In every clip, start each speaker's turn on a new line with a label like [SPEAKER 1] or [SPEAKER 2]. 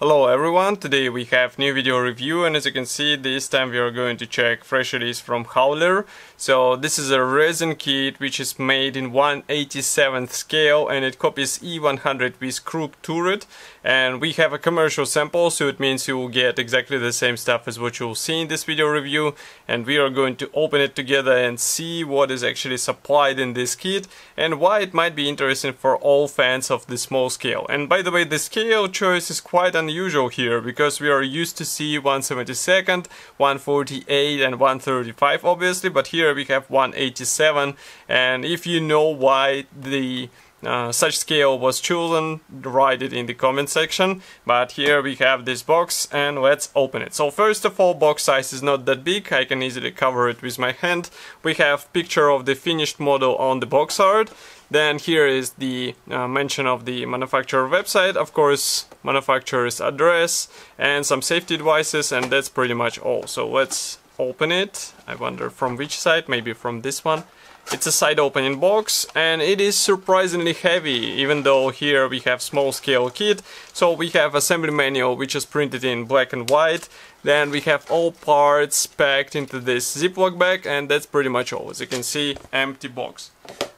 [SPEAKER 1] Hello everyone, today we have new video review and as you can see this time we are going to check fresh release from Hauler. So this is a resin kit which is made in 187th scale and it copies E100 with Krupp turret and we have a commercial sample so it means you will get exactly the same stuff as what you'll see in this video review and we are going to open it together and see what is actually supplied in this kit and why it might be interesting for all fans of the small scale. And by the way the scale choice is quite unusual here because we are used to see 172nd, 148 and 135 obviously, but here we have 187 and if you know why the uh, such scale was chosen, write it in the comment section. But here we have this box and let's open it. So first of all, box size is not that big, I can easily cover it with my hand. We have picture of the finished model on the box art. Then here is the uh, mention of the manufacturer website, of course manufacturer's address and some safety devices and that's pretty much all. So let's open it. I wonder from which side, maybe from this one. It's a side opening box and it is surprisingly heavy even though here we have small scale kit. So we have assembly manual which is printed in black and white. Then we have all parts packed into this Ziploc bag and that's pretty much all. As you can see, empty box.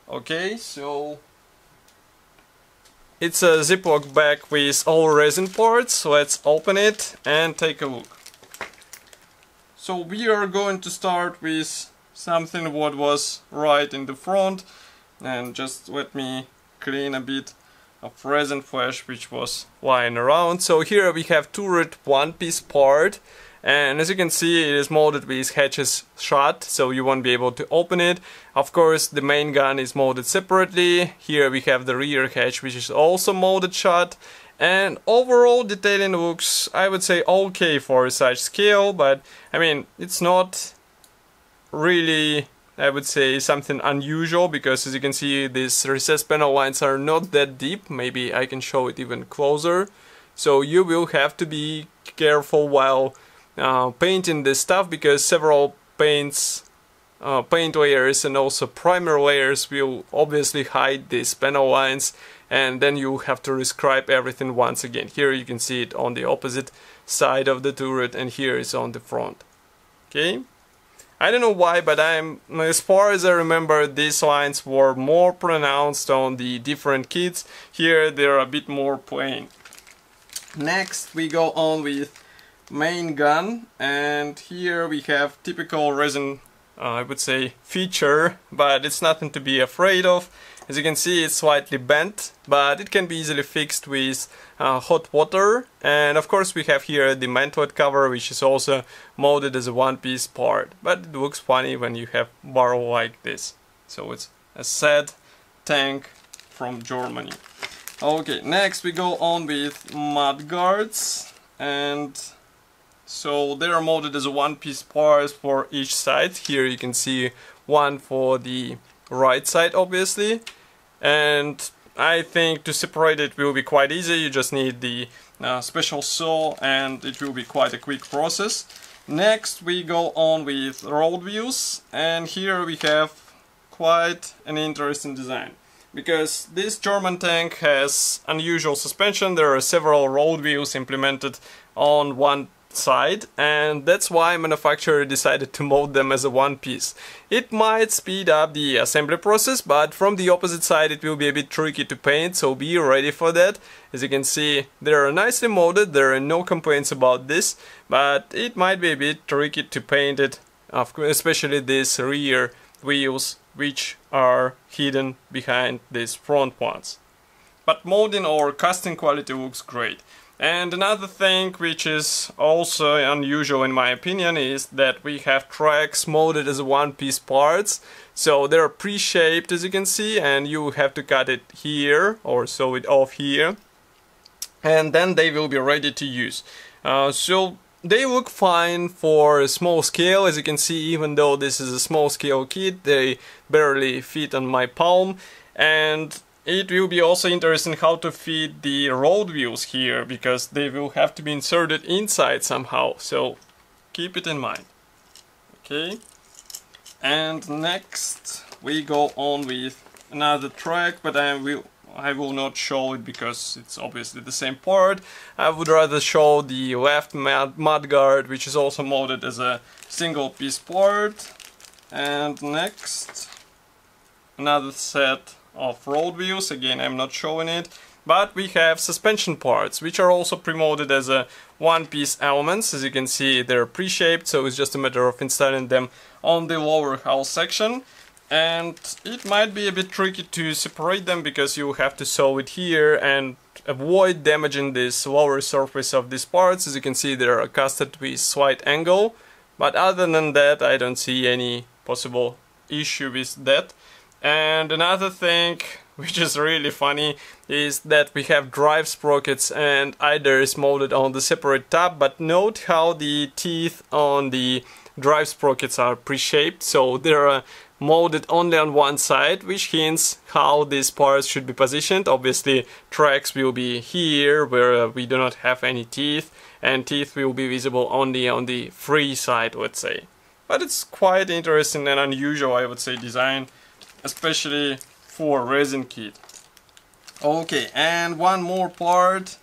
[SPEAKER 1] Okay, so it's a Ziploc bag with all resin parts. Let's open it and take a look. So we are going to start with something what was right in the front and just let me clean a bit of resin flash which was lying around. So here we have turret one piece part and as you can see it is molded with hatches shut so you won't be able to open it. Of course the main gun is molded separately. Here we have the rear hatch which is also molded shut and overall detailing looks I would say okay for such scale but I mean it's not really I would say something unusual because as you can see these recessed panel lines are not that deep maybe I can show it even closer so you will have to be careful while uh, painting this stuff because several paints uh, paint layers and also primer layers will obviously hide these panel lines and then you have to rescribe everything once again. Here you can see it on the opposite side of the turret and here is on the front. Okay? I don't know why, but I'm as far as I remember, these lines were more pronounced on the different kits. Here they're a bit more plain. Next we go on with main gun and here we have typical resin uh, I would say feature but it's nothing to be afraid of as you can see it's slightly bent but it can be easily fixed with uh, hot water. And of course we have here the mantlet cover which is also molded as a one-piece part. But it looks funny when you have barrel like this. So it's a sad tank from Germany. Okay next we go on with mud guards. And so they are molded as a one-piece parts for each side. Here you can see one for the right side obviously and I think to separate it will be quite easy. You just need the uh, special saw and it will be quite a quick process. Next we go on with road wheels. And here we have quite an interesting design. Because this German tank has unusual suspension. There are several road wheels implemented on one side and that's why manufacturer decided to mold them as a one piece. It might speed up the assembly process but from the opposite side it will be a bit tricky to paint so be ready for that. As you can see they are nicely molded, there are no complaints about this but it might be a bit tricky to paint it especially these rear wheels which are hidden behind these front ones. But molding or casting quality looks great. And another thing which is also unusual in my opinion is that we have tracks molded as one-piece parts. So they're pre-shaped as you can see and you have to cut it here or sew it off here. And then they will be ready to use. Uh, so they look fine for a small scale as you can see even though this is a small scale kit they barely fit on my palm and it will be also interesting how to fit the road wheels here, because they will have to be inserted inside somehow, so keep it in mind. Okay, and next we go on with another track, but I will I will not show it because it's obviously the same part. I would rather show the left mud guard which is also molded as a single piece part. And next another set of road wheels, again I'm not showing it. But we have suspension parts which are also pre-molded as a one-piece elements. As you can see they're pre-shaped so it's just a matter of installing them on the lower hull section and it might be a bit tricky to separate them because you have to sew it here and avoid damaging this lower surface of these parts. As you can see they are casted with slight angle but other than that I don't see any possible issue with that. And another thing which is really funny is that we have drive sprockets and either is molded on the separate tab but note how the teeth on the drive sprockets are pre-shaped so they're molded only on one side, which hints how these parts should be positioned. Obviously, tracks will be here, where uh, we do not have any teeth, and teeth will be visible only on the free side, let's say. But it's quite interesting and unusual, I would say, design, especially for resin kit. Okay, and one more part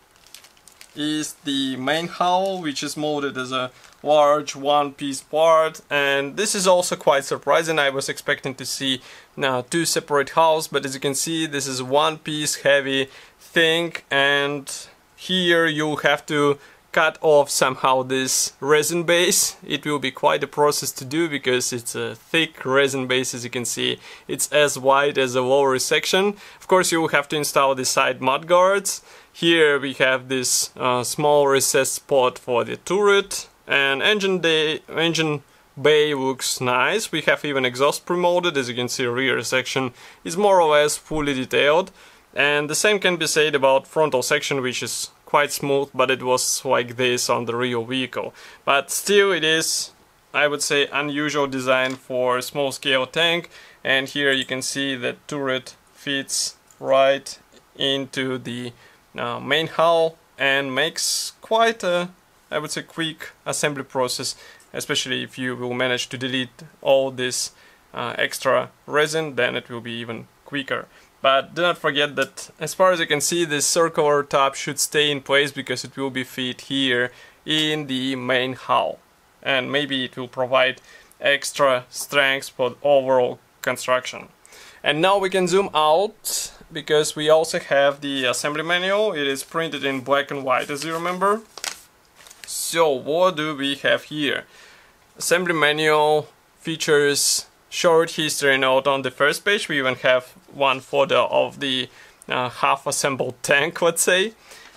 [SPEAKER 1] is the main hull, which is molded as a large one-piece part and this is also quite surprising. I was expecting to see now two separate hulls but as you can see this is one piece heavy thing and here you have to cut off somehow this resin base. It will be quite a process to do because it's a thick resin base as you can see. It's as wide as the lower section. Of course you will have to install the side mud guards. Here we have this uh, small recessed spot for the turret and engine day engine bay looks nice. We have even exhaust pre-molded, as you can see rear section is more or less fully detailed. And the same can be said about frontal section which is quite smooth but it was like this on the real vehicle. But still it is, I would say, unusual design for a small scale tank and here you can see that turret fits right into the uh, main hull and makes quite a I would say quick assembly process especially if you will manage to delete all this uh, extra resin then it will be even quicker but do not forget that as far as you can see this circular top should stay in place because it will be fit here in the main hull and maybe it will provide extra strength for the overall construction. And now we can zoom out because we also have the assembly manual. It is printed in black and white as you remember. So what do we have here? Assembly manual features short history note on the first page. We even have one photo of the uh, half assembled tank, let's say.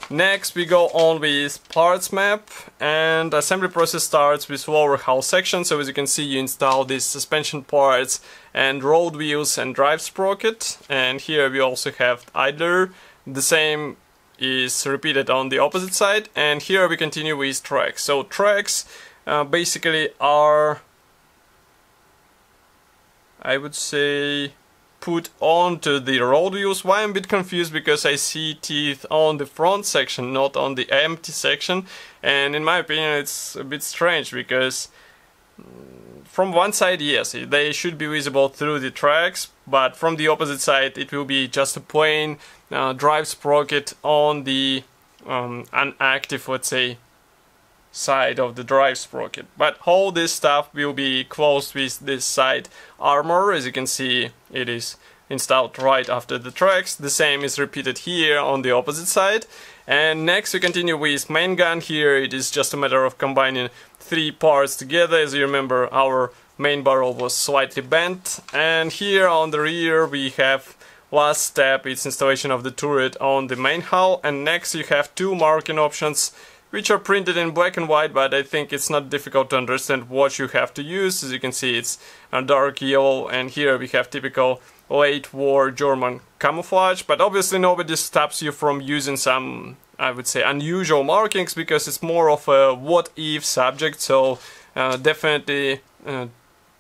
[SPEAKER 1] Next we go on with parts map and assembly process starts with lower hull section so as you can see you install these suspension parts and road wheels and drive sprocket and here we also have idler the same is repeated on the opposite side and here we continue with tracks. So tracks uh, basically are I would say put onto the road wheels. Why I'm a bit confused because I see teeth on the front section not on the empty section and in my opinion it's a bit strange because from one side, yes, they should be visible through the tracks, but from the opposite side it will be just a plain uh, drive sprocket on the um, inactive, let's say, side of the drive sprocket. But all this stuff will be closed with this side armor, as you can see it is installed right after the tracks. The same is repeated here on the opposite side. And next we continue with main gun here, it is just a matter of combining three parts together, as you remember our main barrel was slightly bent. And here on the rear we have last step, it's installation of the turret on the main hull. And next you have two marking options which are printed in black and white but I think it's not difficult to understand what you have to use, as you can see it's a dark yellow and here we have typical late war German camouflage, but obviously nobody stops you from using some, I would say, unusual markings because it's more of a what-if subject, so uh, definitely uh,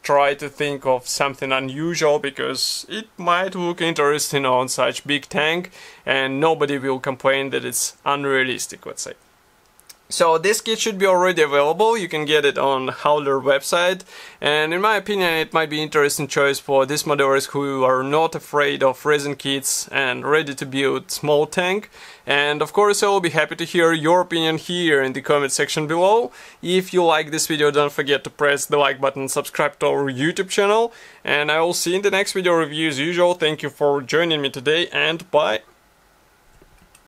[SPEAKER 1] try to think of something unusual because it might look interesting on such big tank and nobody will complain that it's unrealistic, let's say. So this kit should be already available, you can get it on Hauler website and in my opinion it might be interesting choice for these modders who are not afraid of resin kits and ready to build small tank and of course I will be happy to hear your opinion here in the comment section below. If you like this video don't forget to press the like button subscribe to our YouTube channel and I will see you in the next video review as usual. Thank you for joining me today and bye!